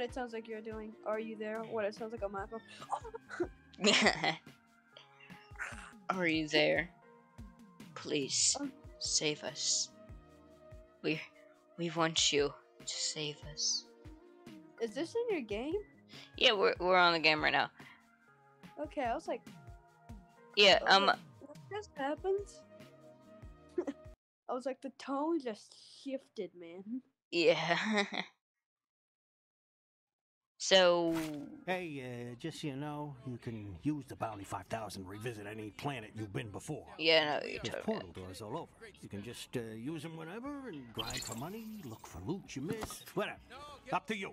what it sounds like you're doing. Are you there? What it sounds like on my phone. Are you there? Please Um. save us. We we want you to save us. Is this in your game? Yeah, we're we're on the game right now. Okay, I was like, Yeah, oh, um what just happened? I was like, the tone just shifted, man. yeah. so Hey, uh, just so you know, you can use the Bounty 5000 to revisit any planet you've been before. yeah, no, you There's totally. portal doors all over. You can just uh, use them whenever and grind for money, look for loot you missed, whatever. Up to you.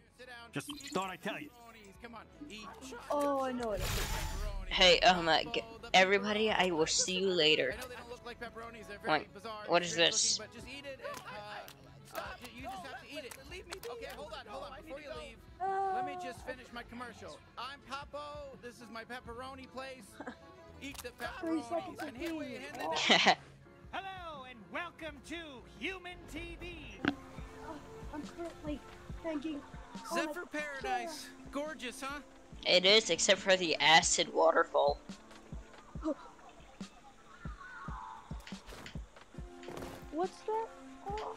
Just thought I'd tell you. Oh, I know it. Hey, um, uh, g- everybody, I will see you later. I know they don't look like pepperonis. They're What- very bizarre. what and is strange this? But just eat it. And, uh, ju- you just have to eat it. Leave me. Okay, hold on, hold on. Before you leave, let me just uh, finish my commercial. I'm Papo. This is my pepperoni place. Eat the Three seconds pepperonis. And here we fame. hand Oh. it Hello and welcome to Human TV. Oh, I'm currently thinking. oh my Zephyr Paradise. Gorgeous, huh? it is, except for the acid waterfall. What's that? Oh,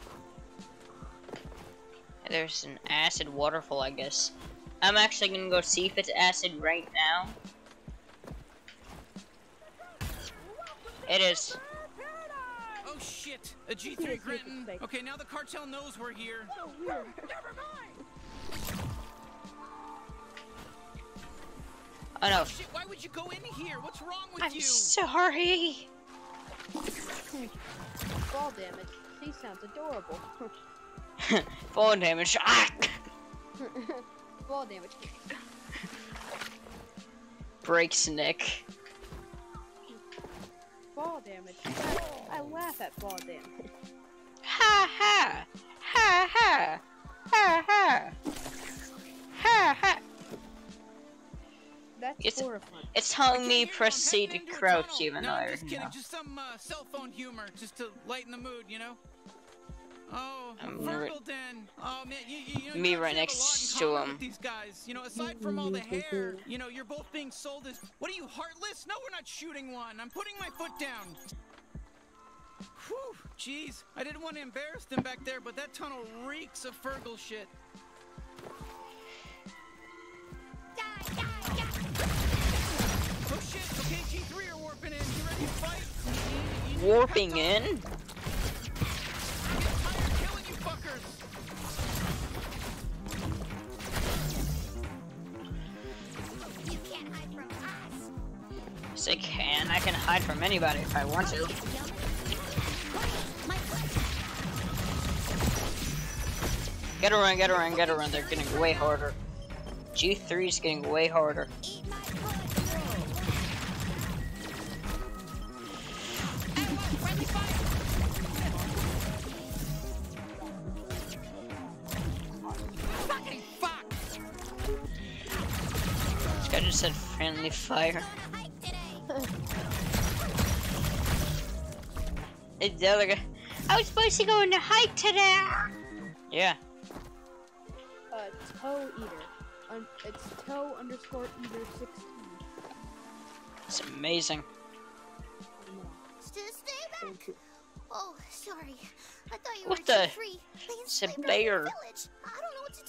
There's an acid waterfall, I guess. I'm actually gonna go see if it's acid right now. It is. Oh shit! A Yes, G3 yes, Grinton. Okay, now the cartel knows we're here. Oh, so weird. Oh no. Shit! Why would you go in here? What's wrong with I'm you? sorry. Ball damage. He sounds adorable. Fall damage. Ah! Ball damage. Breaks Nick. Ball damage. I, I laugh at ball damage. Ha ha. Ha ha. Ha ha. Ha ha. That's It's- horrifying. It's I telling can't me hear press C to crouch even no, though I'm just kidding. know. Just some uh, cell phone humor, just to lighten the mood, you know. Me right actually have a next to common him. These guys, you know, aside from all the mm-hmm, hair, mm-hmm. you know, you're both being sold as. What are you heartless? No, we're not shooting one. I'm putting my foot down. Whew, jeez, I didn't want to embarrass them back there, but that tunnel reeks of Fergal shit. Oh shit, okay, G3 are warping in. You ready to fight? You- you need Warping in? Yes, I can. I can hide from anybody if I want to. Get around, get around, get around. They're getting way harder. G3 is getting way harder. This guy just said friendly fire. It's the other guy. I was supposed to go on a hike today. Yeah. Uh, toe eater. Un- it's toe underscore eater 16. It's amazing. Stay stay back. Oh, sorry. I thought you What were the- free. It's a bear. village. I don't know what to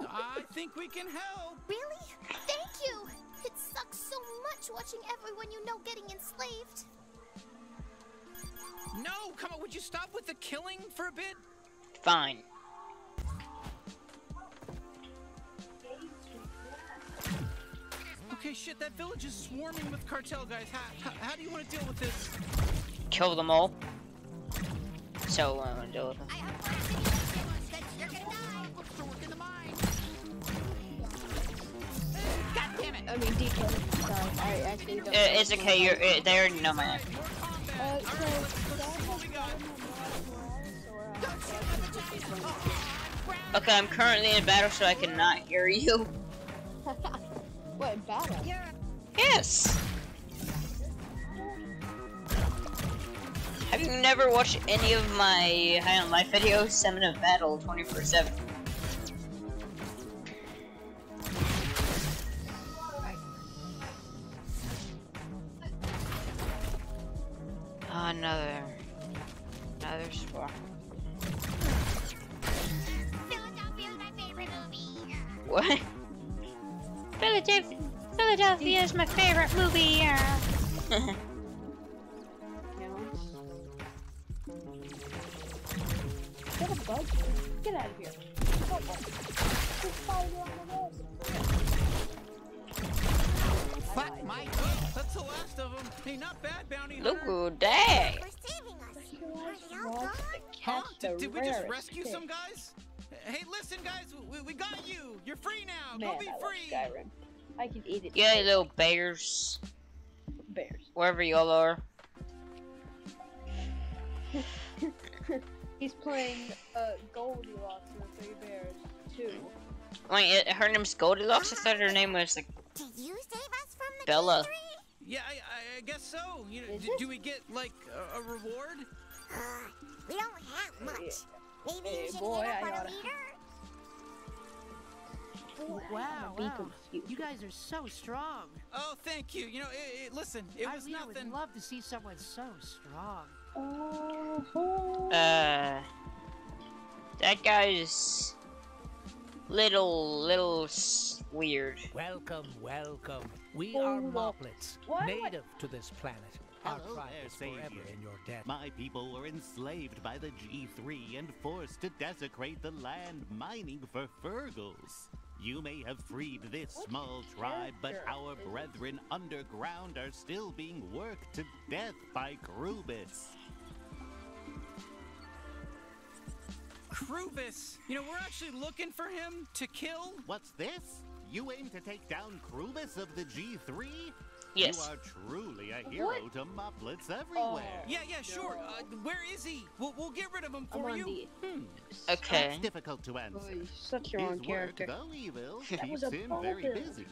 do. I think we can help. really? Thank you. It sucks so much watching everyone you know getting enslaved. No, come on, would you stop with the killing for a bit? Fine. Okay, shit, that village is swarming with cartel guys. How, how, how do you want to deal with this? Kill them all. So, uh, I'm gonna deal with them. I have plans to use this that you're gonna die. What's to work in the mine? God damn it. Mean, detail. Sorry, I actually don't. Uh, it's okay, you're, uh, they already know my name. Uh, All so, right, let's, could let's I see what we got. Okay, I'm currently in battle, so I cannot hear you. What, battle? Yes! Have you never watched any of my High on Life videos? Seven of Battle 24 Did, did we just rescue fish. some guys? Hey, listen, guys, we, we got you. You're free now. Man, Go be I free. Skyrim. I could eat it. Yeah, little bears, bears. wherever y'all are. He's playing uh, Goldilocks and the Three Bears too. Wait, it, her name's Goldilocks. I thought her name was like Did you save us from the Bella. G3? Yeah, I, I- I guess so. You know, Is d- do we get like a, a reward? We don't have much. Maybe Hey, you should boy, hit up on a leader? Wow, wow. You guys are so strong. Oh, thank you. You know, it, it, listen, it I was really nothing. would love to see someone so strong. Oh, uh, that guy's little, little weird. Welcome, welcome. We Hold are up. Moblets, Why do I- native to this planet. Our Hello tribe there, is forever savior. in your debt. My people were enslaved by the G3 and forced to desecrate the land mining for Fergals. You may have freed this small tribe, but our brethren underground are still being worked to death by Krubis. Krubis. You know, we're actually looking for him to kill. What's this? You aim to take down Krubis of the G3? Yes. You are truly a hero What? to Moblets everywhere. Yeah, yeah, sure. Uh, where is he? We'll, we'll get rid of him I'm for you. Hmm. Okay. That's difficult to answer. Oh, such your own His character. work, though evil, That was keeps a him very busy.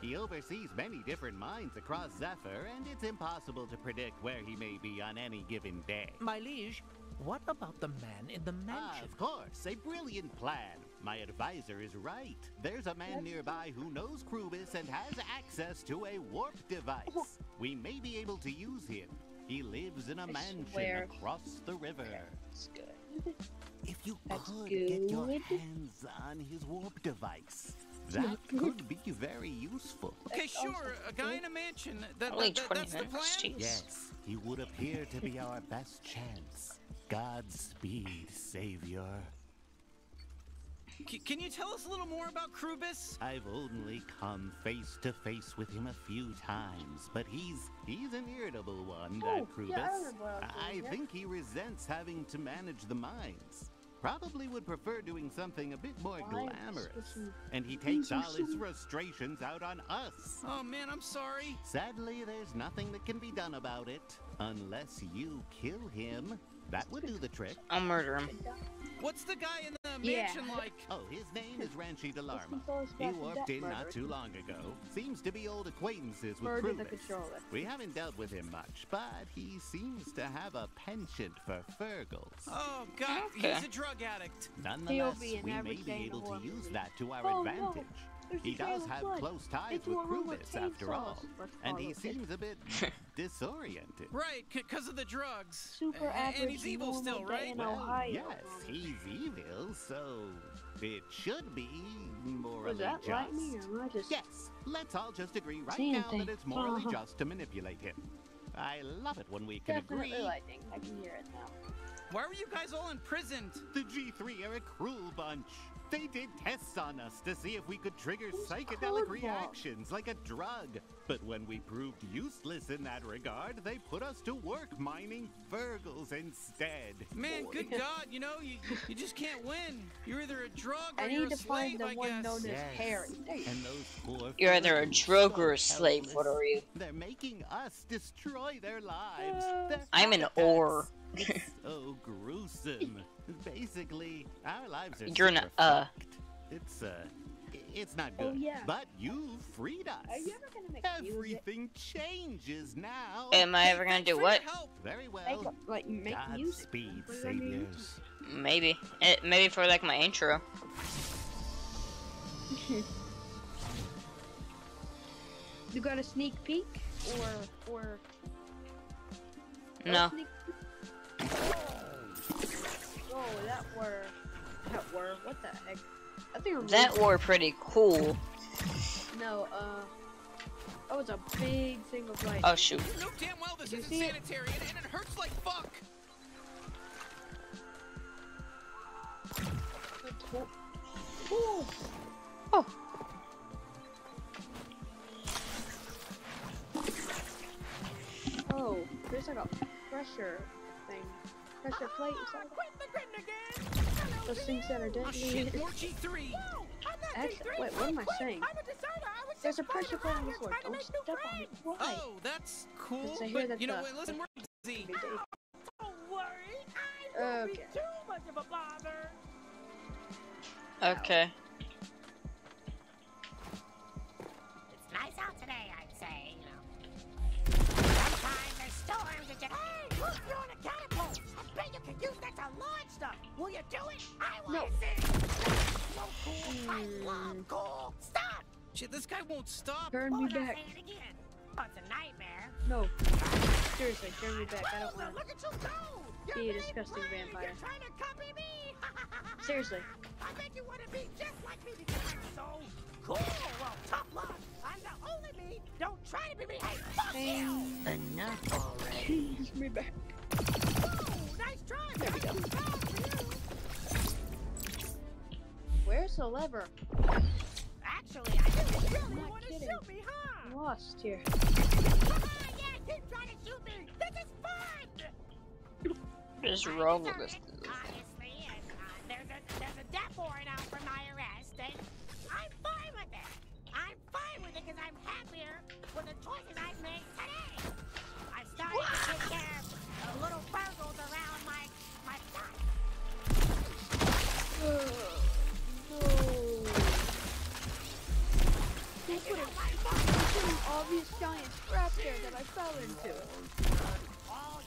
He oversees many different mines across Zephyr, and it's impossible to predict where he may be on any given day. My liege, what about the man in the mansion? Ah, mansion? of course, a brilliant plan. My advisor is right. There's a man nearby who knows Krubis and has access to a warp device. We may be able to use him. He lives in a I mansion swear. across the river. That's good. If you That's could get your good. hands on his warp device, that could be very useful. Okay, That's sure. awesome. A guy in a mansion. That, Only that, that- 20 that's the plan. Jeez. Yes, he would appear to be our best chance. Godspeed, Savior. C- can you tell us a little more about Krubis? I've only come face to face with him a few times, but he's he's an irritable one, that Krubis. Yeah, I I was I doing, yeah. think he resents having to manage the mines. Probably would prefer doing something a bit more Mines glamorous. And he takes all his frustrations out on us. Oh man, I'm sorry. Sadly, there's nothing that can be done about it unless you kill him. That would do the trick. I'll murder him. What's the guy in the Yeah. mansion like? Oh, his name is Ranchi Delarmo. He back to warped in not too long ago. Seems to be old acquaintances with Murder the Krubis. We haven't dealt with him much, but he seems to have a penchant for Fergals. Oh god, Okay. he's a drug addict. Nonetheless, we may be able to use that to our Oh, advantage. There's He does have blood. close ties It's with a Krubis, after all, and he seems a bit disoriented. Right, because of the drugs. Super A- average. and he's evil still, right? Well, yes, he's evil, so it should be morally Was that just. lightning or am I just? Yes, let's all just agree right now anything. that it's morally Uh-huh. just to manipulate him. I love it when we can Definitely agree. lightning. I can hear it now. Why were you guys all imprisoned? The G3 are a cruel bunch. They did tests on us to see if we could trigger Who's psychedelic Codeball? reactions like a drug. But when we proved useless in that regard, they put us to work mining Virgils instead. Man, Boy. good God, you know, you, you just can't win. You're either a drug or I you're need a to find slave, the I one guess. known as Yes. Harry. You And those poor You're either a Virgils, drug or a slave. What are you? They're making us destroy their lives. Uh, Their I'm an habitats. ore. It's so gruesome. Basically, our lives are You're an, super uh. fucked. It's uh, it's not Oh, good. yeah. But you've freed us. Are you ever gonna make music? Everything changes now. Am I ever gonna do what? your help. Very well. a- like make music. Godspeed, Put it on your saviors. Maybe. Eh, maybe for like my intro. You got a sneak peek or or No. Sneak- Oh, that were. That were. What the heck? I think I'm That were pretty cool. No, uh. That was a big thing of light. Oh shoot. You know damn well this Did you isn't see it? sanitary and, and it hurts like fuck. Ooh. Oh. Oh, there's like a pressure thing. Pressure plate. Is that those things that are Oh deadly? shit, more G3. Actually, wait, what am I saying? There's a pressure plate on the floor. Don't step on it. Why? Oh, that's cool. I hear But that you know the- what? Listen, we're Z. Every day. Don't worry, I won't Okay. be too much of a bother. Okay. It's nice out today, I'd say, you know. Sometimes there's storms that just... Hey, look, you're on a catapult! I bet you could use that to launch stuff! Will you do it? I want to No. see! That's so cool! I Hmm. love cool! Stop! Shit, this guy won't stop. Turn me back. say it again. Oh, it's a nightmare. No. Seriously, turn me back. I don't want Look at you go! You're be a disgusting brave. vampire. You're trying to copy me! Seriously. I bet you want to be just like me because I'm so cool. Well, tough luck. I'm the only me. Don't try to be me. Hey, fuck you! Enough already. Turn me back. Whoa, nice try. There we go. Proud for you. Where's the lever? Actually, I didn't really want to shoot me, huh? I'm lost here. Haha, yeah, keep trying to shoot me. This is fun. What is wrong with this? it, Honestly, and uh, there's a there's a death warrant out for my arrest, and I'm fine with it. I'm fine with it because I'm happier with the choices I've made today. I fell into. All.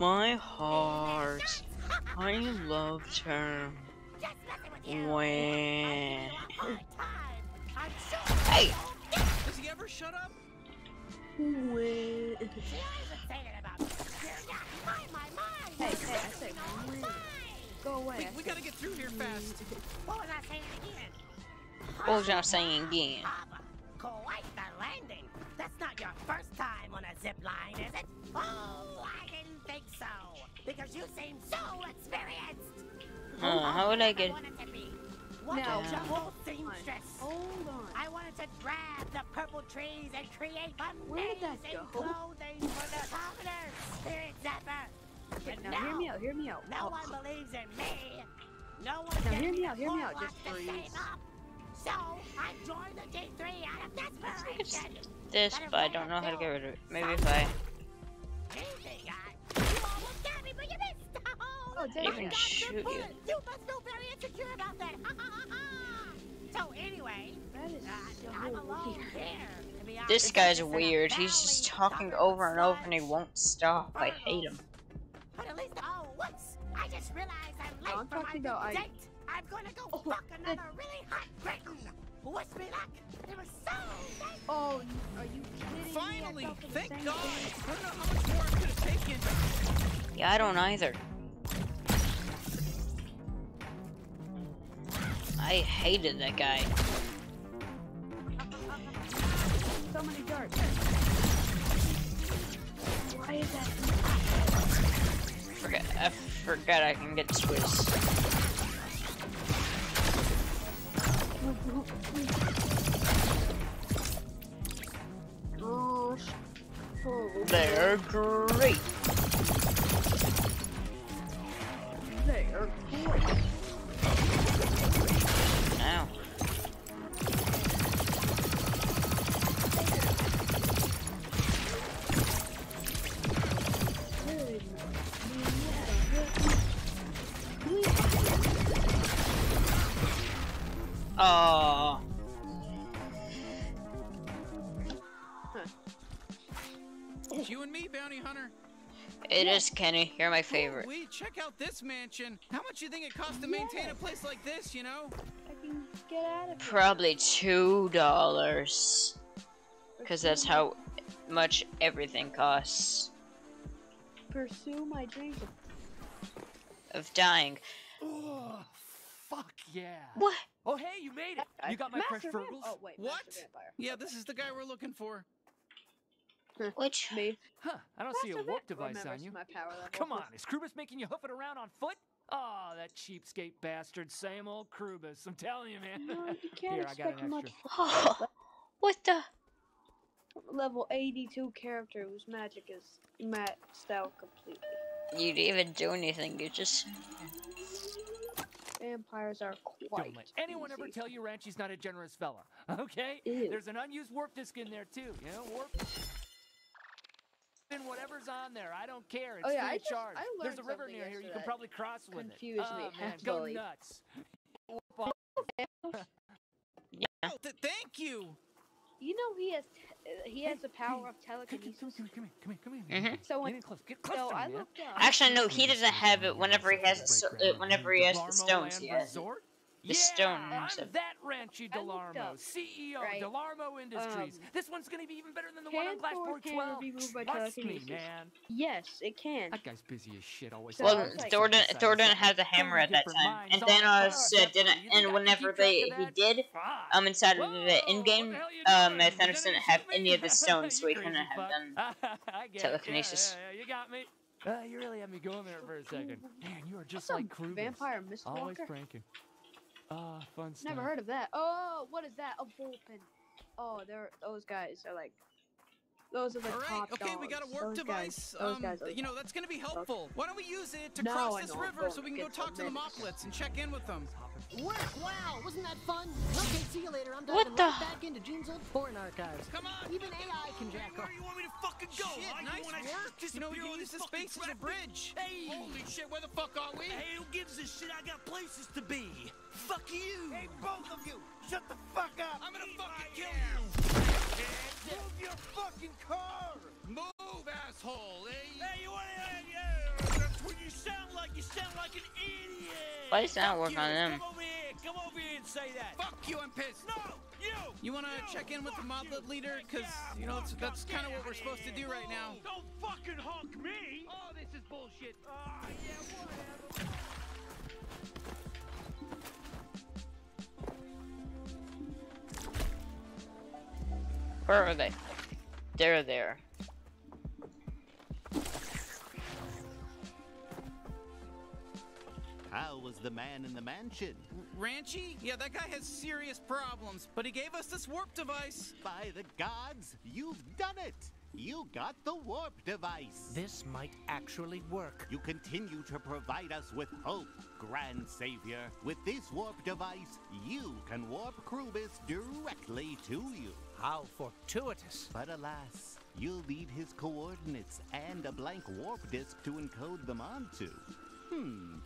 My heart. I loved her. Just messing with you. When. I'll give you a hard time. I'm sure. Hey! Does he ever shut up? Wait. See, I even say that about me. You're not my, my, my. Hey, hey, I said when. Go away. We, we gotta get through here fast. What was I saying again? What was I saying again? Hava, quite the landing. That's not your first time on a zip line, is it? Oh, I didn't think so. Because you seem so experienced. Uh, how would I get? wanted to be. What Now, a jungle hold on. seamstress. Hold on. I wanted to grab the purple trees and create Where did that amazing go? clothing for the commoners. Spirit Zapper. Okay, But now hear no, me out. Hear me out. No Oh, one believes in me. No one Now hear me out, hear me out, just to breathe. Save up. So I joined the G3 out of desperation. This, but I don't know how to get rid of it. Maybe if I. Easy, guy. You almost got me, but. Oh, Oh, look, did I I? got even the shoot you. You must feel very insecure about that. Ha, ha, ha, ha. so anyway, uh, so I'm alone weird. here. to be honest. This guy's It's in weird. He's just talking over and over and he won't stop. I hate him. But at least, oh, whoops! I just realized I'm late I'm for my talking about date. I'm gonna go Oh, fuck another really hot Britain. Wish me luck. It was so nice. Oh, are you kidding Finally! me? I fell for Thank God! thing. I don't know how much more it could have taken. Yeah, I don't either. I hated that guy. So many darts. Why is that? Forget. I forgot I can get Swiss. They're great. Kenny. You're my favorite. We check out this mansion. How much do you think it costs to maintain a place like this? You know? I can get out of here. Probably two dollars. Cause that's how much everything costs Pursue my dreams. of dying. Oh, fuck yeah. What? Oh, hey, you made it. You got my Master fresh Vamp- Oh wait. What? Yeah, this is the guy we're looking for. Hmm. Which? Me. Huh, I don't see a warp device on remembers you. My power level. Come on, is Krubis making you hoof it around on foot? Oh, that cheapskate bastard. Same old Krubis. I'm telling you, man. No, you can't Here, I got expect an much. extra. what the? Level 82 character whose magic is maxed out completely. You didn't even do anything. You just. Vampires are quite. Don't let anyone ever tell you Ranchi's not a generous fella. Okay? Ew. There's an unused warp disk in there too. You know, warp. And whatever's on there, I don't care. It's Oh, yeah, free I of just- charge. I There's a river near here. You can probably cross with Confused it. me Oh, man, heavily. go nuts. Yeah. Oh, th- thank you. You know he has uh, he has the power of Come here, telekinesis. come here, come here, come here, come here. Come here. Mhm. So when in close. Get close so I looked up. Actually, no. He doesn't have it whenever he has the uh, whenever he has the stones. He has it. Resort? The yeah, stones I'm of- that Ranchi Delarmo, CEO right? Delarmo Industries. Um, this one's gonna be even better than the one Can on Glassboard Thor 12. be moved by Trust me, man. Yes, it can. That guy's busy as shit. Always. So Well, I was like- Thor didn't, Thor didn't have the hammer at that time, and all Thanos over. uh, didn't. And whenever they he did, Fuck. um, inside of the in what game, the hell um, uh, Is Thanos didn't have any of the stones, so he couldn't have fuck. done I get it. telekinesis. Yeah, yeah, you got me. Uh, you really had me going there for a second. Man, you are just Some like Krubis. vampire Always Mistwalker. pranking. Ah, fun stuff. Never heard of that. Oh, what is that? A bullpen. Oh, they're those guys are like. Those are the All right, top okay, we got a dogs. warp Those device. Guys, those um, guys are you know, that's gonna be helpful. Why don't we use it to No, cross this river so we can go talk to the minutes. Moblets and check in with them? Work! Wow, wasn't that fun? Okay, see you later. I'm What diving right back into Gene's old porn archives. Come on! Even AI can jack off. Where you want me to fucking go? Shit, huh? Nice wanna work! You know, we disappear on use this this fucking space as a bridge. Hey! Holy shit, where the fuck are we? Hey, who gives a shit? I got places to be. Fuck you! Hey, both of you! Shut the fuck up! I'm gonna Leave fucking kill ass. Move your fucking car! Move, asshole! Eh? Hey, you wanna? Yeah, that's what you sound like. You sound like an idiot. Why does that work you. on them? Come over here. Come over here and say that. Fuck you, I'm pissed. No, you. You wanna You, check in with the fuck Moblet you. leader? Cause, Yeah, you know, that's, that's kind of what we're supposed to do right now. Don't fucking honk me. Oh, this is bullshit. Ah, yeah, whatever. Where are they? They're there. How was the man in the mansion? Ranchi? Yeah, that guy has serious problems, but he gave us this warp device. By the gods, you've done it! You got the warp device! This might actually work. You continue to provide us with hope, Grand Savior. With this warp device, you can warp Krubis directly to you. How fortuitous. But alas, you'll need his coordinates and a blank warp disk to encode them onto. Hmm.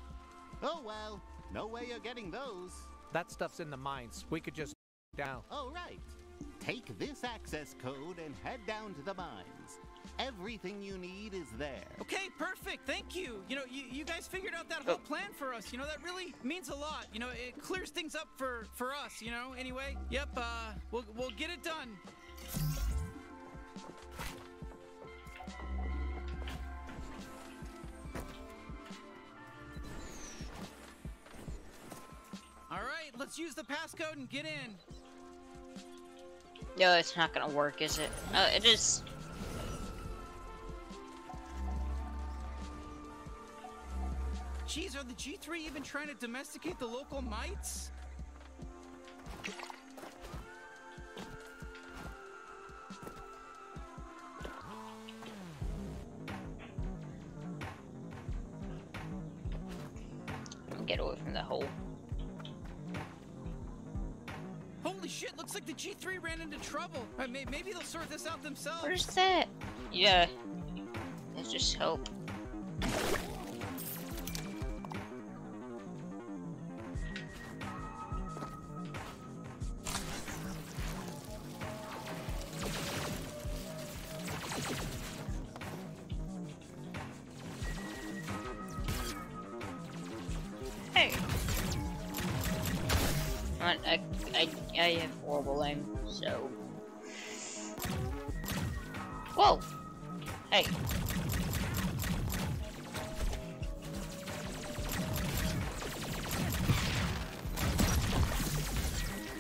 Oh well, no way you're getting those. That stuff's in the mines. We could just down. Oh, right. Take this access code and head down to the mines. Everything you need is there. Okay, perfect. Thank you. You know, you, you guys figured out that whole plan for us. You know, that really means a lot. You know, it clears things up for for us. You know. Anyway, yep. Uh, we'll we'll get it done. All right, let's use the passcode and get in. No, it's not gonna work, is it? Oh, it is. Geez, are the G3 even trying to domesticate the local mites? Get away from the hole. Holy shit, looks like the G3 ran into trouble. Uh, may- maybe they'll sort this out themselves. Where's that? Yeah. Let's just hope.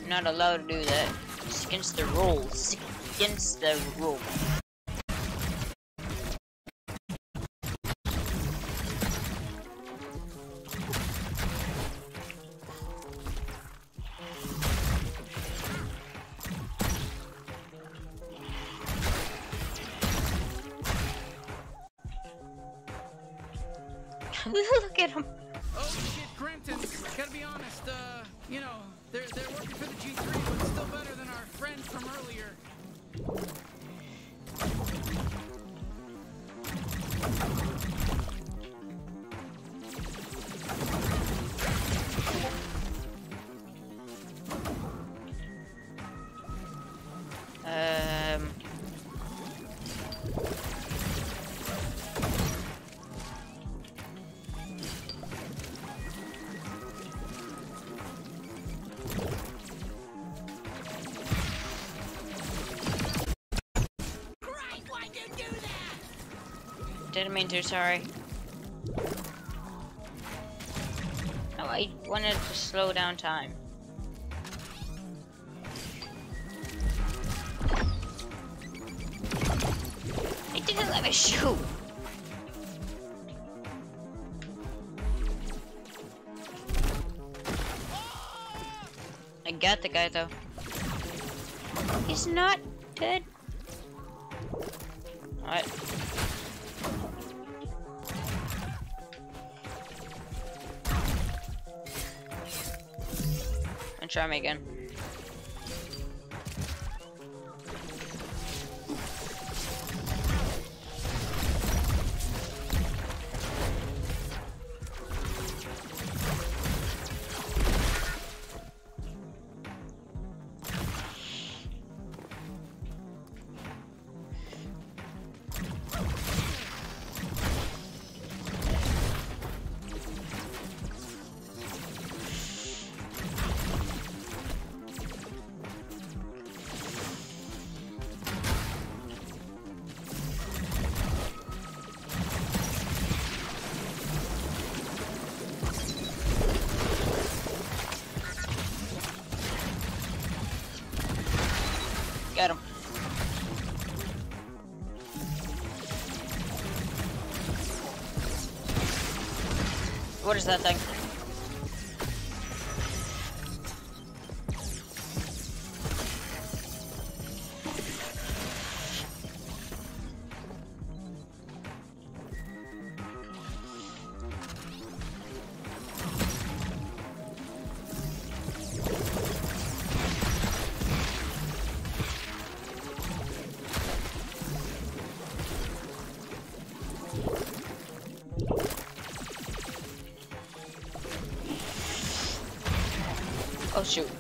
Not allowed to do that. It's against the rules. It's against the rules. I didn't mean to, sorry. Oh, I wanted to slow down time. It didn't let me shoot. I got the guy though. He's not dead. Alright. And try me again. That thing? Oh shoot.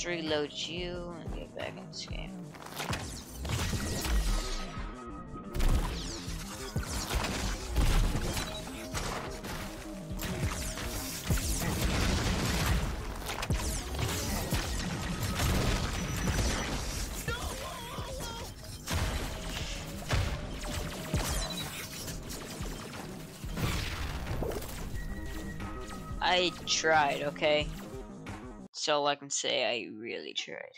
Let's reload you and get back in this game. I tried, okay? All I can say, I really tried.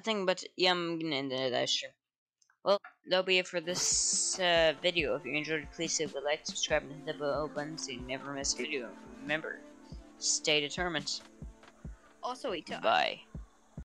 I think, but yeah, I'm gonna end it that stream. Well, that'll be it for this uh, video. If you enjoyed it, please leave a like, subscribe, and hit the bell button so you never miss a video. Remember, stay determined. Also, eat Bye.